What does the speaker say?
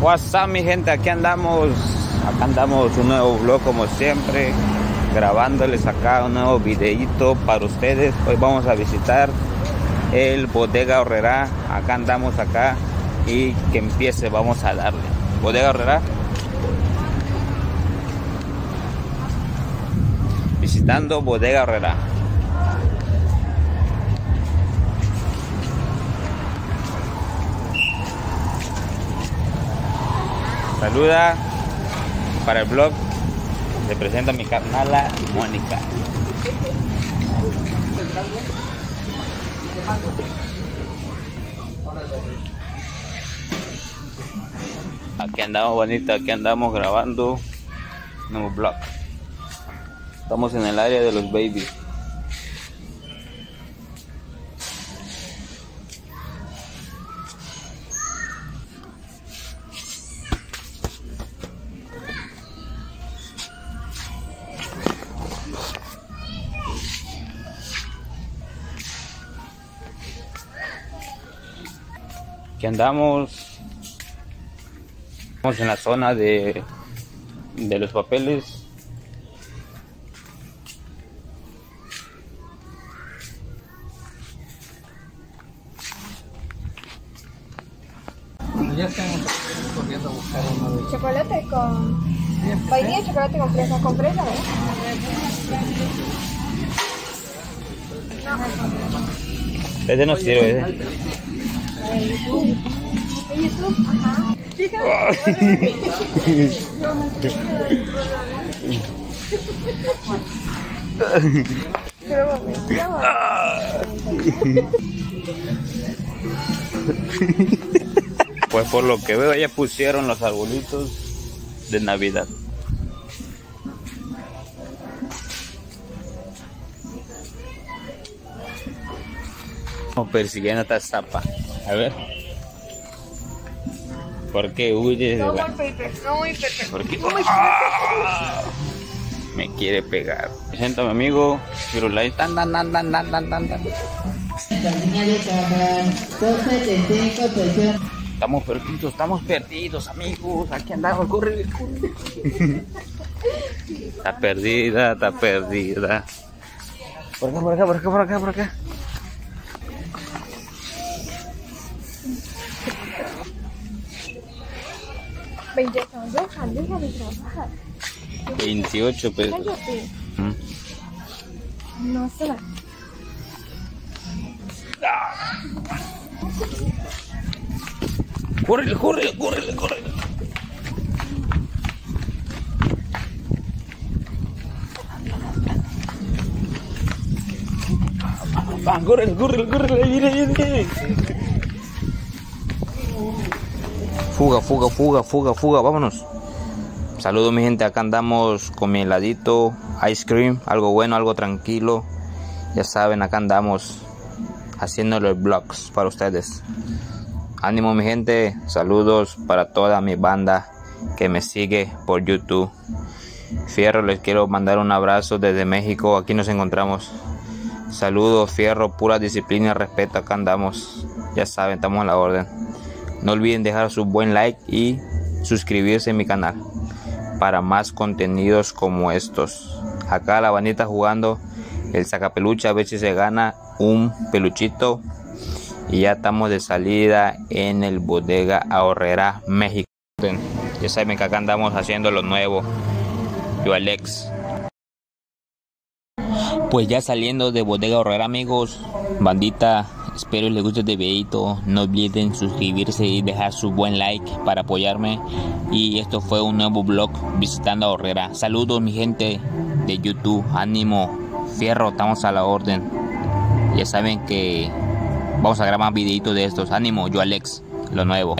WhatsApp mi gente, aquí andamos, acá andamos un nuevo vlog como siempre, grabándoles acá un nuevo videito para ustedes. Hoy vamos a visitar el Bodega Horrera, acá andamos acá y que empiece, vamos a darle. Bodega Horrera. Visitando Bodega Horrera. Saluda para el blog. Le presento a mi carnala Mónica. Aquí andamos bonito, aquí andamos grabando nuevo blog. Estamos en el área de los babies. Aquí andamos. Estamos en la zona de, de los papeles. Ya estamos corriendo a buscar uno de Chocolate con vainilla, chocolate con fresa, con fresa, ¿eh? Ese no sirve. ¿Eh? ¿En YouTube? Pues por lo que veo ya pusieron los arbolitos de Navidad. Persiguiendo esta zapa. A ver. ¿Por qué huyes de No la... Pepe, no muy Pepe. ¿Por qué? No ¡Ah! Me quiere pegar. Presento a mi amigo Firulai. Tan, tan, tan, tan, tan, tan, tan, tan. Estamos perdidos, estamos perdidos, amigos. Aquí andamos, corre, corre. Está perdida, está perdida. Por acá, por acá, por acá, por acá, por acá. Veinte son dejan, dejan de trabajar. 28 pesos. Cállate. Mm. No se va. Córrele, córrele, córrele, córrele. Córrele, córrele, córrele, mire, mire. Fuga, fuga, fuga, fuga, fuga, vámonos. Saludos mi gente, acá andamos con mi heladito, ice cream, algo bueno, algo tranquilo. Ya saben, acá andamos haciendo los vlogs para ustedes. Ánimo mi gente, saludos para toda mi banda que me sigue por YouTube. Fierro, les quiero mandar un abrazo desde México, aquí nos encontramos. Saludos, Fierro, pura disciplina respeto, acá andamos. Ya saben, estamos a la orden. No olviden dejar su buen like y suscribirse a mi canal para más contenidos como estos. Acá la bandita jugando el sacapeluche, a si se gana un peluchito. Y ya estamos de salida en el bodega ahorrera México. Ya saben que acá andamos haciendo lo nuevo. Yo Alex. Pues ya saliendo de bodega ahorrera amigos bandita espero les guste este videito. No olviden suscribirse y dejar su buen like para apoyarme. Y esto fue un nuevo vlog visitando ahorrera saludos mi gente de youtube. Ánimo fierro estamos a la orden. Ya saben que Vamos a grabar videitos de estos. Ánimo, yo Alex, lo nuevo.